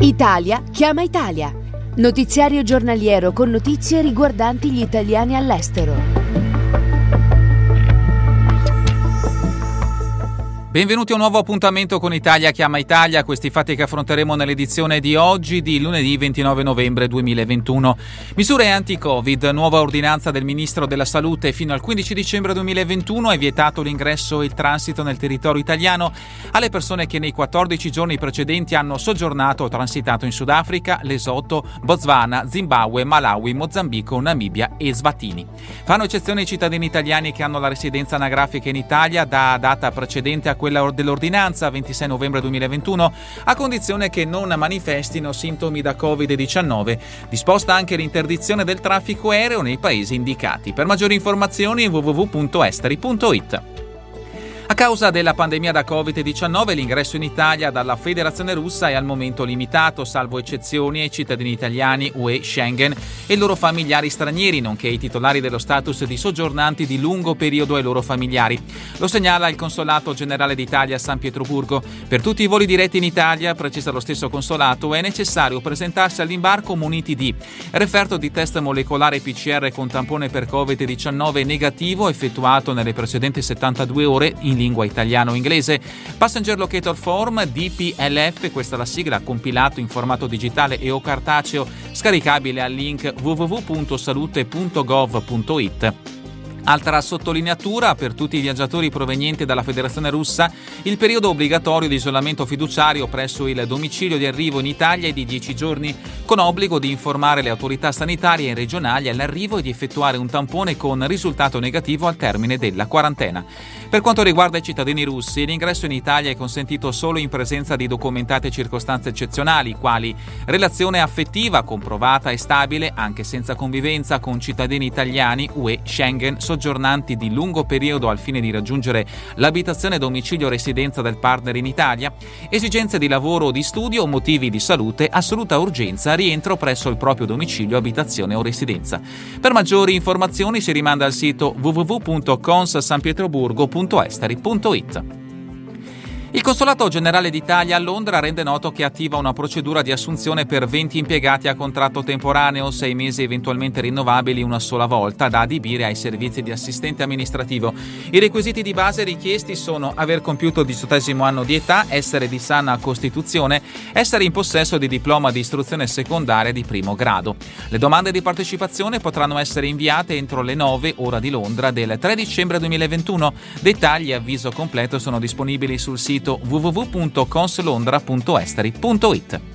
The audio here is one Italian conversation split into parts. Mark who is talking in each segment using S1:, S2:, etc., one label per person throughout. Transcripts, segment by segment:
S1: Italia chiama Italia. Notiziario giornaliero con notizie riguardanti gli italiani all'estero.
S2: Benvenuti a un nuovo appuntamento con Italia Chiama Italia, questi fatti che affronteremo nell'edizione di oggi di lunedì 29 novembre 2021. Misure anti-Covid, nuova ordinanza del Ministro della Salute fino al 15 dicembre 2021 è vietato l'ingresso e il transito nel territorio italiano alle persone che nei 14 giorni precedenti hanno soggiornato o transitato in Sudafrica, Lesotho, Botswana, Zimbabwe, Malawi, Mozambico, Namibia e Svatini. Fanno eccezione i cittadini italiani che hanno la residenza anagrafica in Italia da data precedente a quella dell'ordinanza 26 novembre 2021, a condizione che non manifestino sintomi da Covid-19. Disposta anche l'interdizione del traffico aereo nei paesi indicati. Per maggiori informazioni www.esteri.it. Causa della pandemia da Covid-19 l'ingresso in Italia dalla Federazione russa è al momento limitato, salvo eccezioni ai cittadini italiani UE Schengen e loro familiari stranieri, nonché ai titolari dello status di soggiornanti di lungo periodo ai loro familiari. Lo segnala il Consolato Generale d'Italia a San Pietroburgo. Per tutti i voli diretti in Italia, precisa lo stesso consolato, è necessario presentarsi all'imbarco muniti di referto di test molecolare PCR con tampone per Covid-19 negativo effettuato nelle precedenti 72 ore in lingua italiana o inglese. Passenger Locator Form DPLF, questa è la sigla, compilato in formato digitale e o cartaceo, scaricabile al link www.salute.gov.it. Altra sottolineatura per tutti i viaggiatori provenienti dalla Federazione russa, il periodo obbligatorio di isolamento fiduciario presso il domicilio di arrivo in Italia è di 10 giorni, con obbligo di informare le autorità sanitarie e regionali all'arrivo e di effettuare un tampone con risultato negativo al termine della quarantena. Per quanto riguarda i cittadini russi, l'ingresso in Italia è consentito solo in presenza di documentate circostanze eccezionali, quali relazione affettiva comprovata e stabile anche senza convivenza con cittadini italiani, UE, Schengen, soggiornanti di lungo periodo al fine di raggiungere l'abitazione domicilio residenza del partner in Italia, esigenze di lavoro o di studio o motivi di salute, assoluta urgenza, rientro presso il proprio domicilio, abitazione o residenza. Per maggiori informazioni si rimanda al sito www.conssanpietroburgo.com www.esteri.it. Il Consolato Generale d'Italia a Londra rende noto che attiva una procedura di assunzione per 20 impiegati a contratto temporaneo, 6 mesi eventualmente rinnovabili una sola volta, da adibire ai servizi di assistente amministrativo. I requisiti di base richiesti sono aver compiuto il diciottesimo anno di età, essere di sana costituzione, essere in possesso di diploma di istruzione secondaria di primo grado. Le domande di partecipazione potranno essere inviate entro le 9 ora di Londra del 3 dicembre 2021. Dettagli e avviso completo sono disponibili sul sito sito www.conslondra.esteri.it.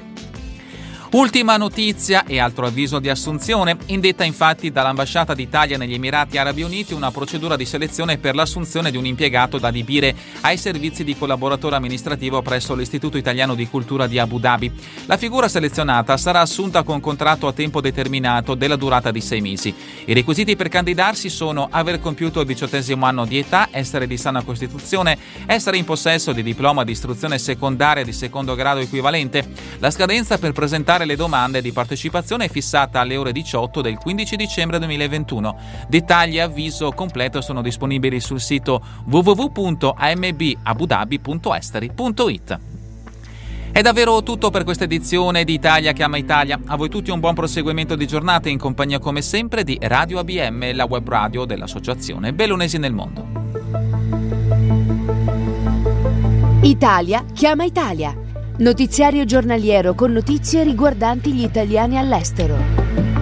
S2: Ultima notizia e altro avviso di assunzione. Indetta infatti dall'ambasciata d'Italia negli Emirati Arabi Uniti una procedura di selezione per l'assunzione di un impiegato da adibire ai servizi di collaboratore amministrativo presso l'Istituto Italiano di Cultura di Abu Dhabi. La figura selezionata sarà assunta con contratto a tempo determinato della durata di sei mesi. I requisiti per candidarsi sono aver compiuto il diciottesimo anno di età, essere di sana costituzione, essere in possesso di diploma di istruzione secondaria di secondo grado equivalente. La scadenza per presentare presentare le domande di partecipazione è fissata alle ore 18 del 15 dicembre 2021. Dettagli e avviso completo sono disponibili sul sito www.ambabudabi.esteri.it. È davvero tutto per questa edizione di Italia Chiama Italia. A voi tutti un buon proseguimento di giornata in compagnia come sempre di Radio ABM, la web radio dell'Associazione Bellunesi nel Mondo.
S1: Italia Chiama Italia Notiziario giornaliero con notizie riguardanti gli italiani all'estero.